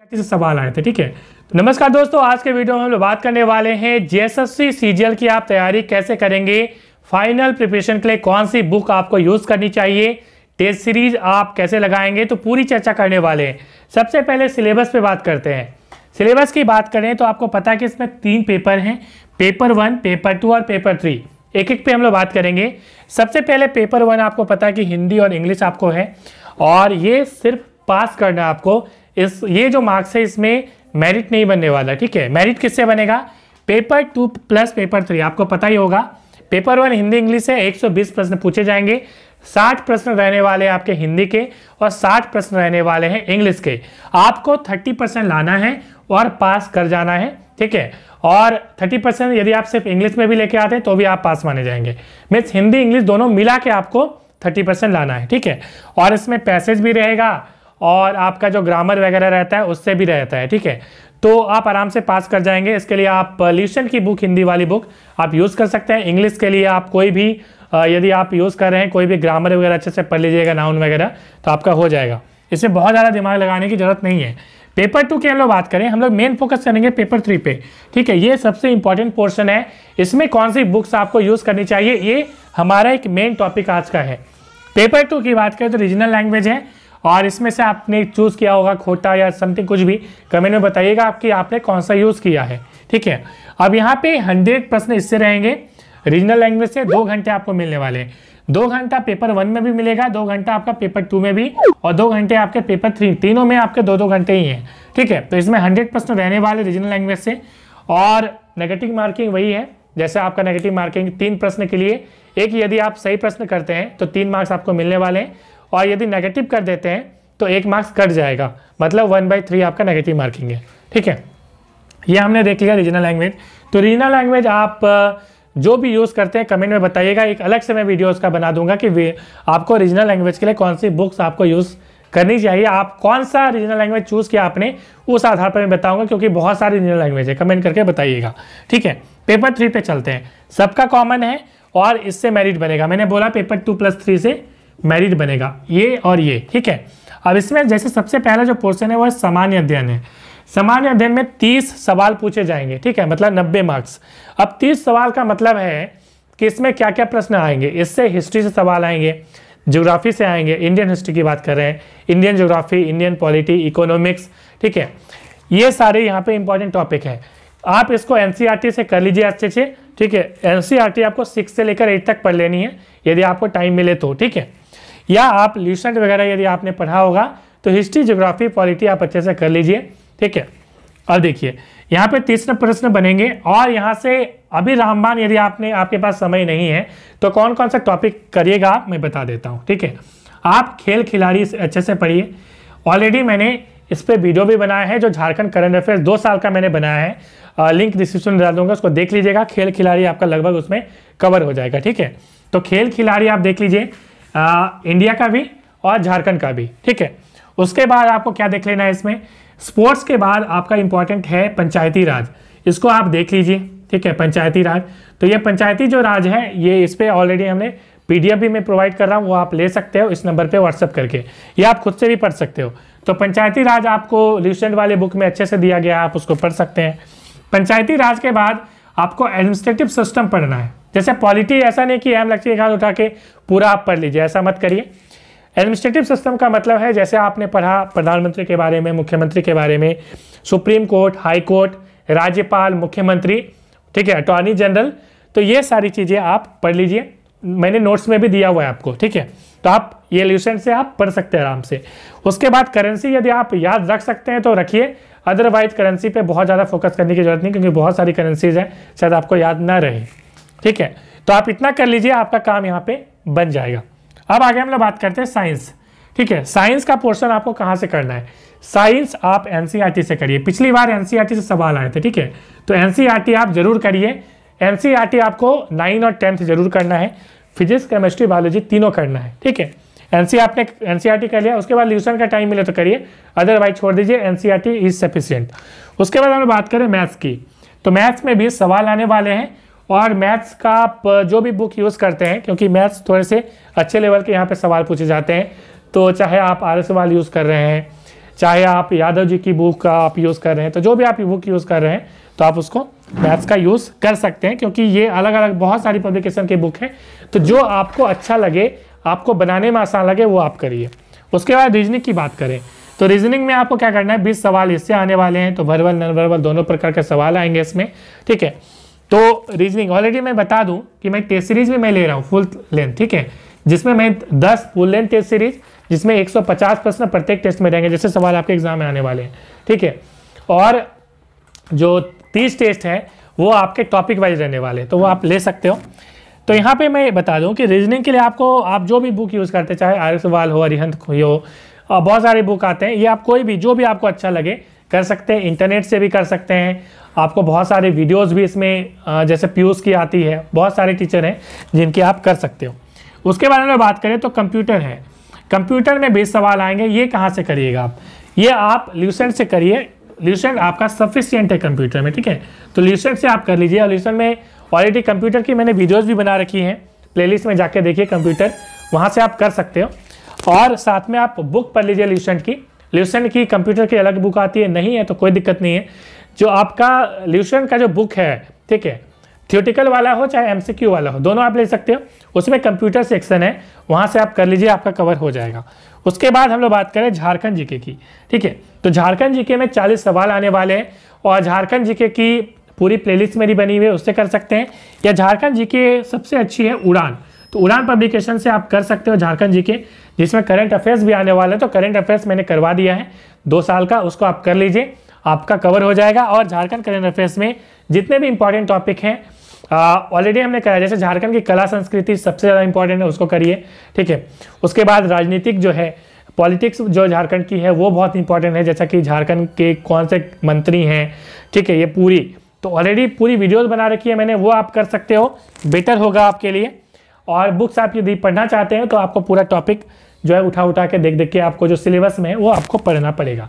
से सवाल आए थे, ठीक है? तो नमस्कार दोस्तों, आज के वीडियो में हम लोग बात करने वाले हैं जेएसएससी सीजीएल की आप तैयारी कैसे करेंगे? फाइनल प्रिपरेशन के लिए कौन सी बुक आपको यूज़ करनी चाहिए? टेस्ट सीरीज़ आप कैसे लगाएँगे? तो पूरी चर्चा करने वाले हैं। सबसे पहले सिलेबस पे बात करते हैं। सिलेबस की बात करें तो आपको पता है कि इसमें तीन पेपर हैं पेपर वन पेपर टू और पेपर थ्री एक एक पे हम लोग बात करेंगे। सबसे पहले पेपर वन आपको पता है कि हिंदी और इंग्लिश आपको है, और ये सिर्फ़ पास करना आपको। इस, ये जो मार्क्स है, इसमें मेरिट नहीं बनने वाला, ठीक है? मेरिट किससे बनेगा? Paper two plus paper three आपको पता ही होगा। पेपर वन हिंदी इंग्लिश से 120 प्रश्न पूछे जाएँगे। 60 प्रश्न रहने वाले हैं आपके हिंदी के और 60 प्रश्न रहने वाले हैं इंग्लिश के। आपको 30 परसेंट लाना है और पास कर जाना है, ठीक है? और 30 परसेंट यदि आप सिर्फ़ इंग्लिश में भी लेके आते हैं तो भी आप पास माने जाएँगे। मीन्स हिंदी इंग्लिश दोनों मिला के आपको 30 परसेंट लाना है, ठीक है? और इसमें पैसेज भी रहेगा। और आपका जो ग्रामर वगैरह रहता है, उससे भी रहता है, ठीक है? तो आप आराम से पास कर जाएँगे। इसके लिए आप पॉल्यूशन की बुक हिंदी वाली बुक आप यूज़ कर सकते हैं। इंग्लिश के लिए आप कोई भी यदि आप यूज़ कर रहे हैं, कोई भी ग्रामर वगैरह अच्छे से पढ़ लीजिएगा नाउन वगैरह तो आपका हो जाएगा। इसमें बहुत ज़्यादा दिमाग लगाने की ज़रूरत नहीं है। पेपर टू की हम लोग बात करें, हम लोग मेन फोकस करेंगे पेपर थ्री पे, ठीक है? ये सबसे इंपॉर्टेंट पोर्शन है। इसमें कौन सी बुक्स आपको यूज़ करनी चाहिए? ये हमारा एक मेन टॉपिक आज का है। पेपर टू की बात करें तो रीजनल लैंग्वेज है। और इसमें से आपने चूज़ किया होगा खोटा या समथिंग कुछ भी कमेंट में बताइएगा आपकी आपने कौन सा यूज़ किया है, ठीक है? अब यहाँ पे हंड्रेड प्रश्न इससे रहेंगे। रीजनल लैंग्वेज से दो घंटे आपको मिलने वाले हैं। दो घंटा पेपर वन में भी मिलेगा, दो घंटा आपका पेपर टू में भी, और दो घंटे आपके पेपर थ्री तीनों में आपके दो दो घंटे ही हैं, ठीक है? तो इसमें हंड्रेड प्रश्न रहने वाले रीजनल लैंग्वेज से। और नेगेटिव मार्किंग वही है, जैसे आपका नेगेटिव मार्किंग तीन प्रश्न के लिए, एक यदि आप सही प्रश्न करते हैं तो तीन मार्क्स आपको मिलने वाले हैं। और यदि नेगेटिव कर देते हैं तो एक मार्क्स कट जाएगा। मतलब वन बाई थ्री आपका नेगेटिव मार्किंग है। ठीक है? ये हमने देख लिया रीजनल लैंग्वेज तो रीजनल लैंग्वेज आप जो भी यूज़ करते हैं कमेंट में बताइएगा। एक अलग से मैं वीडियो उसका बना दूँगा कि आपको रीजनल लैंग्वेज के लिए कौन सी बुक्स आपको यूज़ करनी चाहिए। आप कौन सा रीजनल लैंग्वेज चूज़ किया आपने, उस आधार पर मैं बताऊँगा, क्योंकि बहुत सारी रीजनल लैंग्वेज है। कमेंट करके बताइएगा। ठीक है? पेपर थ्री पे चलते हैं। सबका कॉमन है और इससे मेरिट बनेगा। मैंने बोला पेपर टू प्लस थ्री से मेरिट बनेगा, ये और ये, ठीक है? अब इसमें जैसे सबसे पहला जो पोर्शन है, वो सामान्य अध्ययन है। सामान्य अध्ययन में तीस सवाल पूछे जाएँगे, ठीक है? मतलब नब्बे मार्क्स अब तीस सवाल का मतलब है कि इसमें क्या क्या प्रश्न आएँगे? इससे हिस्ट्री से सवाल आएँगे ज्योग्राफी से आएँगे इंडियन हिस्ट्री की बात कर रहे हैं। Indian geography Indian polity economics ठीक है? ये सारे यहाँ पे इंपॉर्टेंट टॉपिक है। आप इसको एन e से कर लीजिए अच्छे से, ठीक है? एन e आपको सिक्स से लेकर एट तक पढ़ लेनी है, यदि आपको टाइम मिले तो ठीक है? या आप ल्यूसेंट वगैरह यदि आपने पढ़ा होगा तो हिस्ट्री जोग्राफी पॉलिटी आप अच्छे से कर लीजिए, ठीक है? और देखिए, यहाँ पे तीसरे प्रश्न बनेंगे, और यहाँ से अभी रामबान यदि आपने, आपके पास समय नहीं है तो कौन कौन सा टॉपिक करिएगा मैं बता देता हूँ, ठीक है? आप खेल खिलाड़ी अच्छे से पढ़िए। ऑलरेडी मैंने इस पर वीडियो भी बनाया है, जो झारखंड करंट अफेयर्स दो साल का मैंने बनाया है। लिंक डिस्क्रिप्शन में डाल दूँगा, उसको देख लीजिएगा, खेल खिलाड़ी आपका लगभग उसमें कवर हो जाएगा, ठीक है? तो खेल खिलाड़ी आप देख लीजिए आ, इंडिया का भी और झारखंड का भी ठीक है? उसके बाद आपको क्या देख लेना है इसमें? स्पोर्ट्स के बाद आपका इंपॉर्टेंट है पंचायती राज। इसको आप देख लीजिए ठीक है? पंचायती राज। तो ये पंचायती जो राज है ये इस पर ऑलरेडी हमने पीडीएफ भी मैं प्रोवाइड कर रहा हूँ वो आप ले सकते हो इस नंबर पे व्हाट्सअप करके। या आप खुद से भी पढ़ सकते हो। तो पंचायती राज आपको रिसेंट वाले बुक में अच्छे से दिया गया आप उसको पढ़ सकते हैं। पंचायती राज के बाद आपको एडमिनिस्ट्रेटिव सिस्टम पढ़ना है। जैसे पॉलिटी ऐसा नहीं कि एम लक्ष्य एक उठा के पूरा आप पढ़ लीजिए, ऐसा मत करिए। एडमिनिस्ट्रेटिव सिस्टम का मतलब है, जैसे आपने पढ़ा प्रधानमंत्री के बारे में, मुख्यमंत्री के बारे में, सुप्रीम कोर्ट, हाई कोर्ट, राज्यपाल, मुख्यमंत्री, ठीक है अटॉर्नी जनरल तो ये सारी चीज़ें आप पढ़ लीजिए। मैंने नोट्स में भी दिया हुआ है आपको, ठीक है। तो आप ये ल्यूसेंट से आप पढ़ सकते हैं आराम से। उसके बाद करेंसी यदि आप याद रख सकते हैं तो रखिए। अदरवाइज़ करेंसी पे बहुत ज़्यादा फोकस करने की ज़रूरत नहीं, क्योंकि बहुत सारी करेंसीज हैं, शायद आपको याद ना रहे। ठीक है? तो आप इतना कर लीजिए, आपका काम यहाँ पे बन जाएगा। अब आगे हम लोग बात करते हैं साइंस ठीक है? साइंस का पोर्शन आपको कहाँ से करना है? साइंस आप एनसीईआरटी से करिए। पिछली बार एनसीईआरटी से सवाल आए थे, ठीक है? तो एनसीईआरटी आप ज़रूर करिए। एनसीईआरटी आपको नाइन और टेंथ ज़रूर करना है। फिजिक्स केमिस्ट्री बायोलॉजी तीनों करना है, ठीक है? एनसी आपने एनसीईआरटी कर लिया। उसके बाद ल्यूसन का टाइम मिले तो करिए। अदरवाइज़ छोड़ दीजिए एनसीईआरटी इज़ सफिशियंट उसके बाद हम बात करें मैथ्स की। तो मैथ्स में भी सवाल आने वाले हैं और मैथ्स का आप जो भी बुक यूज़ करते हैं, क्योंकि मैथ्स थोड़े से अच्छे लेवल के यहाँ पे सवाल पूछे जाते हैं। तो चाहे आप आर सवाल यूज़ कर रहे हैं, चाहे आप यादव जी की बुक का आप यूज़ कर रहे हैं तो जो भी आप बुक यूज़ कर रहे हैं तो आप उसको मैथ्स का यूज़ कर सकते हैं, क्योंकि ये अलग अलग बहुत सारी पब्लिकेशन की बुक है। तो जो आपको अच्छा लगे आपको बनाने में आसान लगे, वो आप करिए। उसके बाद रीजनिंग की बात करें। तो रीजनिंग में आपको क्या करना है? बीस सवाल इससे आने वाले हैं तो वर्बल नन वर्बल दोनों प्रकार के सवाल आएँगे इसमें, ठीक है? तो रीजनिंग ऑलरेडी मैं बता दूँ कि मैं टेस्ट सीरीज़ भी मैं ले रहा हूँ फुल लेंथ ठीक है? जिसमें मैं 10 फुल लेंथ टेस्ट सीरीज़ जिसमें 150 प्रश्न प्रत्येक टेस्ट में रहेंगे जैसे सवाल आपके एग्ज़ाम में आने वाले हैं, ठीक है? और जो तीस टेस्ट है, वो आपके टॉपिक वाइज रहने वाले तो वो आप ले सकते हो। तो यहाँ पे मैं बता दूँ कि रीजनिंग के लिए आपको, आप जो भी बुक यूज़ करते चाहे आर सवाल हो अरिहंत हो बहुत सारे बुक आते हैं। ये आप कोई भी, जो भी आपको अच्छा लगे, कर सकते हैं। इंटरनेट से भी कर सकते हैं। आपको बहुत सारे वीडियोस भी इसमें जैसे पीयूष की आती है, बहुत सारे टीचर हैं, जिनकी आप कर सकते हो। उसके बारे में बात करें तो कंप्यूटर है। कंप्यूटर में बीस सवाल आएँगे, ये कहाँ से करिएगा आप? ये आप ल्यूसेंट से करिए। ल्यूसेंट आपका सफिशियंट है कंप्यूटर में, ठीक है? तो ल्यूसेंट से आप कर लीजिए, और ल्यूसेंट में ऑलरेडी कंप्यूटर की मैंने वीडियोज़ भी बना रखी हैं। प्लेलिस्ट में जाके देखिए कंप्यूटर वहाँ से आप कर सकते हो। और साथ में आप बुक पढ़ लीजिए ल्यूसेंट की। ल्यूसेंट की कंप्यूटर की अलग बुक आती है। नहीं है तो कोई दिक्कत नहीं है। जो आपका ल्यूसेंट का जो बुक है, ठीक है थियोटिकल वाला हो चाहे एमसीक्यू वाला हो, दोनों आप ले सकते हो। उसमें कंप्यूटर सेक्शन है। वहाँ से आप कर लीजिए, आपका कवर हो जाएगा। उसके बाद हम लोग बात करें झारखंड जीके की, ठीक है। तो झारखंड जीके में चालीस सवाल आने वाले हैं। और झारखंड जीके की पूरी प्लेलिस्ट मेरी बनी हुई है, उससे कर सकते हैं। या झारखंड जीके सबसे अच्छी है उड़ान। तो उड़ान पब्लिकेशन से आप कर सकते हो झारखंड जीके जिसमें करंट अफेयर्स भी आने वाले हैं तो करंट अफेयर्स मैंने करवा दिया है। दो साल का, उसको आप कर लीजिए। आपका कवर हो जाएगा और झारखंड करंट अफेयर्स में जितने भी इंपॉर्टेंट टॉपिक हैं ऑलरेडी हमने कहा जैसे झारखंड की कला संस्कृति सबसे ज़्यादा इंपॉर्टेंट है, उसको करिए। ठीक है? उसके बाद राजनीतिक जो है पॉलिटिक्स जो झारखंड की है, वो बहुत इंपॉर्टेंट है। जैसा कि झारखंड के कौन से मंत्री हैं, ठीक है? ये पूरी तो ऑलरेडी पूरी वीडियोस बना रखी है मैंने, वो आप कर सकते हो। बेटर होगा आपके लिए। और बुक्स आप यदि पढ़ना चाहते हैं तो आपको पूरा टॉपिक जो है उठा उठा के देख देख के आपको जो सिलेबस में है, वो आपको पढ़ना पड़ेगा।